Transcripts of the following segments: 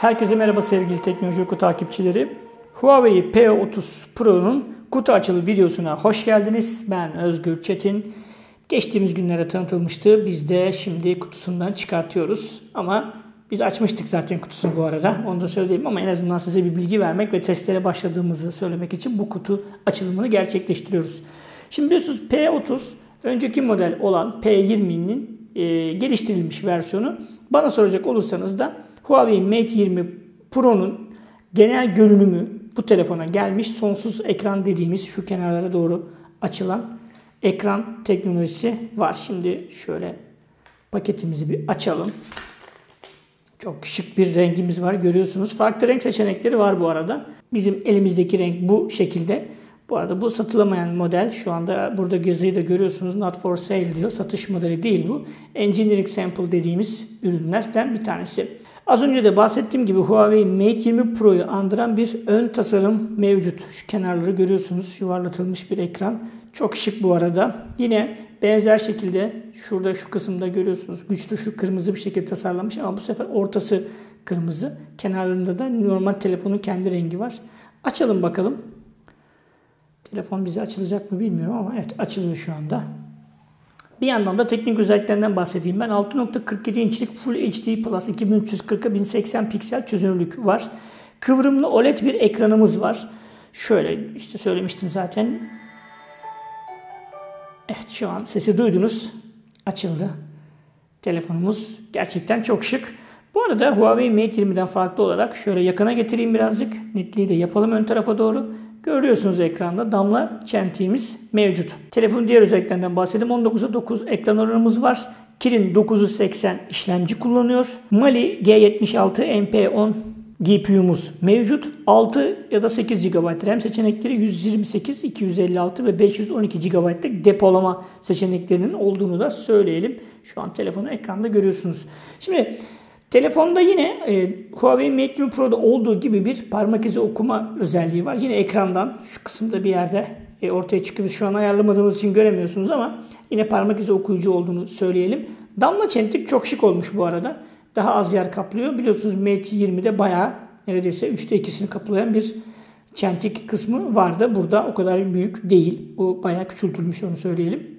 Herkese merhaba sevgili Teknoloji Oku takipçileri. Huawei P30 Pro'nun kutu açılı videosuna hoş geldiniz. Ben Özgür Çetin. Geçtiğimiz günlere tanıtılmıştı. Biz de şimdi kutusundan çıkartıyoruz. Ama biz açmıştık zaten kutusunu bu arada. Onu da söyleyeyim ama en azından size bir bilgi vermek ve testlere başladığımızı söylemek için bu kutu açılımını gerçekleştiriyoruz. Şimdi biliyorsunuz P30 önceki model olan P20'nin e, geliştirilmiş versiyonu. Bana soracak olursanız da Huawei Mate 20 Pro'nun genel görünümü bu telefona gelmiş. Sonsuz ekran dediğimiz şu kenarlara doğru açılan ekran teknolojisi var. Şimdi şöyle paketimizi bir açalım. Çok şık bir rengimiz var görüyorsunuz. Farklı renk seçenekleri var bu arada. Bizim elimizdeki renk bu şekilde. Bu arada bu satılamayan model. Şu anda burada gözüyle görüyorsunuz. Not for sale diyor. Satış modeli değil bu. Engineering sample dediğimiz ürünlerden bir tanesi. Az önce de bahsettiğim gibi Huawei Mate 20 Pro'yu andıran bir ön tasarım mevcut. Şu kenarları görüyorsunuz. Yuvarlatılmış bir ekran. Çok şık bu arada. Yine benzer şekilde şurada şu kısımda görüyorsunuz. Güçlü şu kırmızı bir şekilde tasarlanmış ama bu sefer ortası kırmızı. Kenarlarında da normal telefonun kendi rengi var. Açalım bakalım. Telefon bize açılacak mı bilmiyorum ama evet açılıyor şu anda. Bir yandan da teknik özelliklerinden bahsedeyim. Ben 6.47 inçlik Full HD Plus 2340'a 1080 piksel çözünürlük var. Kıvrımlı OLED bir ekranımız var. Şöyle işte söylemiştim zaten. Evet şu an sesi duydunuz. Açıldı. Telefonumuz gerçekten çok şık. Bu arada Huawei Mate 20'den farklı olarak şöyle yakına getireyim birazcık. Netliği de yapalım ön tarafa doğru. Görüyorsunuz ekranda damla çentiğimiz mevcut. Telefonun diğer özelliklerinden bahsedeyim. 19'a 9 ekran oranımız var. Kirin 980 işlemci kullanıyor. Mali G76 MP10 GPU'muz mevcut. 6 ya da 8 GB RAM seçenekleri 128, 256 ve 512 GB'lık depolama seçeneklerinin olduğunu da söyleyelim. Şu an telefonu ekranda görüyorsunuz. Şimdi Telefonda yine e, Huawei Mate 20 Pro'da olduğu gibi bir parmak izi okuma özelliği var. Yine ekrandan şu kısımda bir yerde e, ortaya çıkıyor. Şu an ayarlamadığımız için göremiyorsunuz ama yine parmak izi okuyucu olduğunu söyleyelim. Damla çentik çok şık olmuş bu arada. Daha az yer kaplıyor. Biliyorsunuz Mate 20'de bayağı neredeyse 3'te 2'sini kaplayan bir çentik kısmı vardı. Burada o kadar büyük değil. Bu bayağı küçültülmüş onu söyleyelim.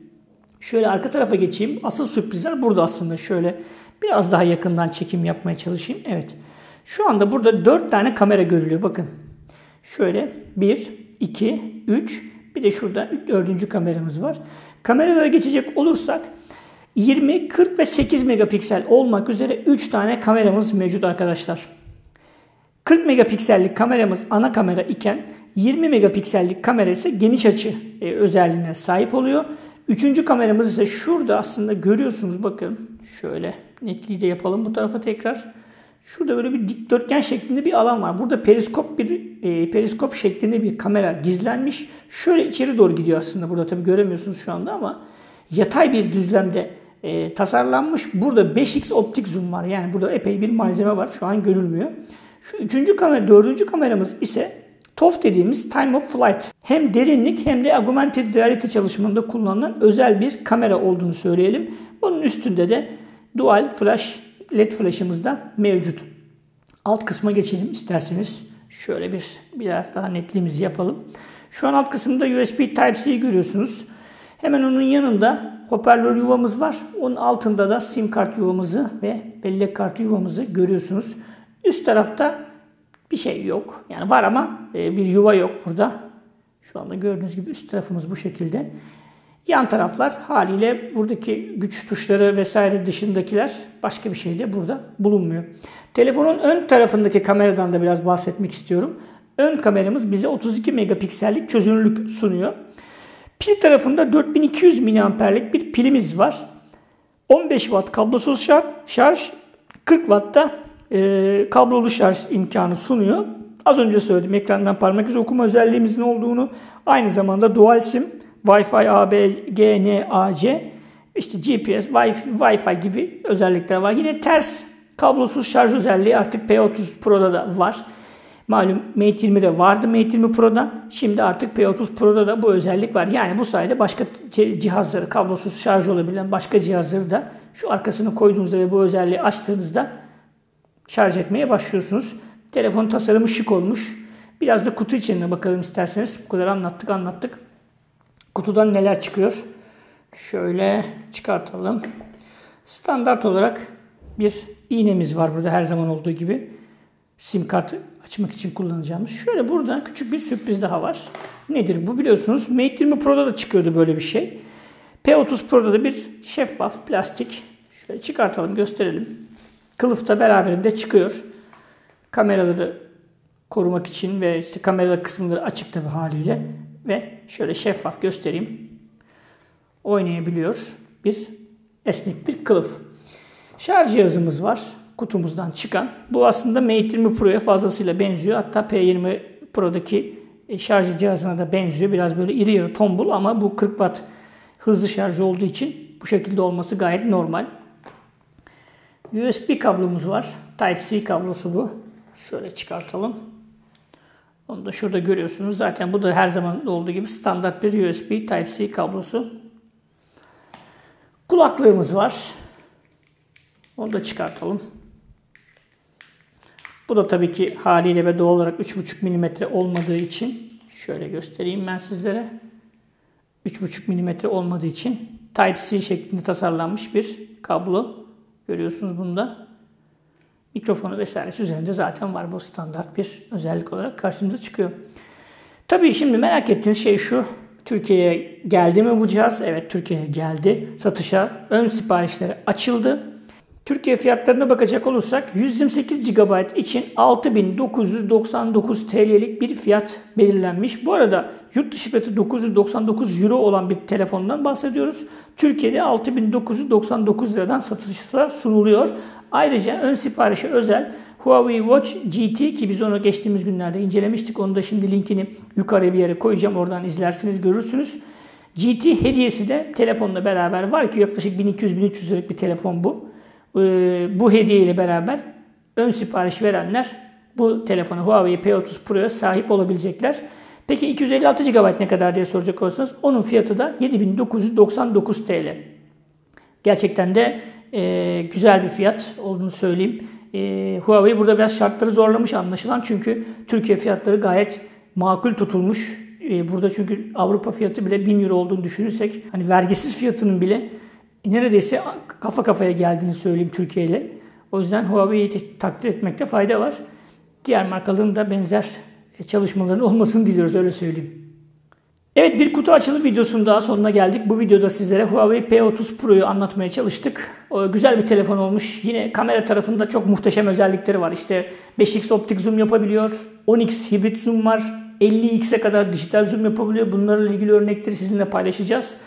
Şöyle arka tarafa geçeyim. Asıl sürprizler burada aslında. Şöyle Biraz daha yakından çekim yapmaya çalışayım. Evet. Şu anda burada 4 tane kamera görülüyor. Bakın. Şöyle 1, 2, 3 bir de şurada 4. kameramız var. Kameralara geçecek olursak 20, 40 ve 8 megapiksel olmak üzere 3 tane kameramız mevcut arkadaşlar. 40 megapiksellik kameramız ana kamera iken 20 megapiksellik kamera ise geniş açı e, özelliğine sahip oluyor. Üçüncü kameramız ise şurada aslında görüyorsunuz bakın. Şöyle netliği de yapalım bu tarafa tekrar. Şurada böyle bir dikdörtgen şeklinde bir alan var. Burada periskop bir e, periskop şeklinde bir kamera gizlenmiş. Şöyle içeri doğru gidiyor aslında. Burada tabi göremiyorsunuz şu anda ama yatay bir düzlemde e, tasarlanmış. Burada 5x optik zoom var. Yani burada epey bir malzeme var. Şu an görülmüyor. Şu üçüncü kamera, dördüncü kameramız ise TOF dediğimiz Time of Flight hem derinlik hem de augmented reality çalışmalarında kullanılan özel bir kamera olduğunu söyleyelim. Bunun üstünde de dual flash led flash'ımız da mevcut. Alt kısma geçelim isterseniz. Şöyle bir biraz daha netliğimizi yapalım. Şu an alt kısımda USB Type-C görüyorsunuz. Hemen onun yanında hoparlör yuvamız var. Onun altında da sim kart yuvamızı ve bellek kartı yuvamızı görüyorsunuz. Üst tarafta bir şey yok. Yani var ama e, bir yuva yok burada. Şu anda gördüğünüz gibi üst tarafımız bu şekilde. Yan taraflar haliyle buradaki güç tuşları vesaire dışındakiler başka bir şey de burada bulunmuyor. Telefonun ön tarafındaki kameradan da biraz bahsetmek istiyorum. Ön kameramız bize 32 megapiksellik çözünürlük sunuyor. Pil tarafında 4200 miliamperlik bir pilimiz var. 15 watt kablosuz şarj, şarj 40 watt da e, kablolu şarj imkanı sunuyor. Az önce söyledim ekrandan parmak izi okuma özelliğimizin olduğunu. Aynı zamanda dual sim, Wi-Fi A, B, G, N, A, C, işte GPS, Wi-Fi, Wi-Fi gibi özellikler var. Yine ters kablosuz şarj özelliği artık P30 Pro'da da var. Malum Mate 20'de vardı Mate 20 Pro'da. Şimdi artık P30 Pro'da da bu özellik var. Yani bu sayede başka cihazları, kablosuz şarj olabilen başka cihazları da şu arkasını koyduğunuzda ve bu özelliği açtığınızda şarj etmeye başlıyorsunuz. Telefon tasarımı şık olmuş. Biraz da kutu içine bakalım isterseniz. Bu kadar anlattık anlattık. Kutudan neler çıkıyor? Şöyle çıkartalım. Standart olarak bir iğnemiz var burada her zaman olduğu gibi. Sim kart açmak için kullanacağımız. Şöyle burada küçük bir sürpriz daha var. Nedir bu biliyorsunuz. Mate 20 Pro'da da çıkıyordu böyle bir şey. P30 Pro'da da bir şeffaf plastik. Şöyle çıkartalım gösterelim. Kılıf da beraberinde çıkıyor. Kameraları korumak için ve işte kamera kısımları açık tabi haliyle ve şöyle şeffaf göstereyim. Oynayabiliyor bir esnek bir kılıf. Şarj cihazımız var kutumuzdan çıkan. Bu aslında Mate 20 Pro'ya fazlasıyla benziyor. Hatta P20 Pro'daki e, şarj cihazına da benziyor. Biraz böyle iri yarı tombul ama bu 40 watt hızlı şarj olduğu için bu şekilde olması gayet normal. USB kablomuz var. Type-C kablosu bu. Şöyle çıkartalım. Onu da şurada görüyorsunuz. Zaten bu da her zaman olduğu gibi standart bir USB Type-C kablosu. Kulaklığımız var. Onu da çıkartalım. Bu da tabii ki haliyle ve doğal olarak 3.5 mm olmadığı için şöyle göstereyim ben sizlere. 3.5 mm olmadığı için Type-C şeklinde tasarlanmış bir kablo. Görüyorsunuz bunda. Mikrofonu vesairesi üzerinde zaten var. Bu standart bir özellik olarak karşımıza çıkıyor. Tabii şimdi merak ettiğiniz şey şu. Türkiye'ye geldi mi bu cihaz? Evet Türkiye'ye geldi. Satışa ön siparişleri açıldı. Türkiye fiyatlarına bakacak olursak 128 GB için 6999 TL'lik bir fiyat belirlenmiş. Bu arada yurt dışı fiyatı 999 Euro olan bir telefondan bahsediyoruz. Türkiye'de 6999 liradan satışa sunuluyor. Ayrıca ön siparişe özel Huawei Watch GT ki biz onu geçtiğimiz günlerde incelemiştik. Onu da şimdi linkini yukarı bir yere koyacağım. Oradan izlersiniz görürsünüz. GT hediyesi de telefonla beraber var ki yaklaşık 1200-1300 liralık bir telefon bu. Ee, bu hediye ile beraber ön sipariş verenler bu telefonu Huawei P30 Pro'ya sahip olabilecekler. Peki 256 GB ne kadar diye soracak olursanız onun fiyatı da 7999 TL. Gerçekten de e, güzel bir fiyat olduğunu söyleyeyim. E, Huawei burada biraz şartları zorlamış anlaşılan çünkü Türkiye fiyatları gayet makul tutulmuş. E, burada çünkü Avrupa fiyatı bile 1000 euro olduğunu düşünürsek hani vergisiz fiyatının bile neredeyse kafa kafaya geldiğini söyleyeyim Türkiye ile. O yüzden Huawei'yi takdir etmekte fayda var. Diğer markaların da benzer çalışmaların olmasını diliyoruz öyle söyleyeyim. Evet bir kutu açılım videosunun daha sonuna geldik. Bu videoda sizlere Huawei P30 Pro'yu anlatmaya çalıştık. O, güzel bir telefon olmuş. Yine kamera tarafında çok muhteşem özellikleri var. İşte 5x optik zoom yapabiliyor. 10x hibrit zoom var. 50x'e kadar dijital zoom yapabiliyor. Bunlarla ilgili örnekleri sizinle paylaşacağız.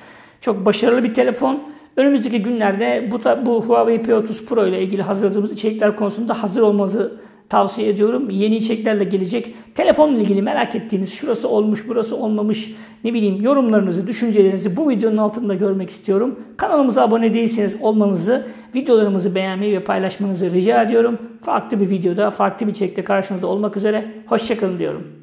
Çok başarılı bir telefon. Önümüzdeki günlerde bu, bu Huawei P30 Pro ile ilgili hazırladığımız içerikler konusunda hazır olmanızı tavsiye ediyorum. Yeni içeriklerle gelecek. Telefonla ilgili merak ettiğiniz şurası olmuş, burası olmamış ne bileyim yorumlarınızı, düşüncelerinizi bu videonun altında görmek istiyorum. Kanalımıza abone değilseniz olmanızı, videolarımızı beğenmeyi ve paylaşmanızı rica ediyorum. Farklı bir videoda, farklı bir içerikte karşınızda olmak üzere. Hoşçakalın diyorum.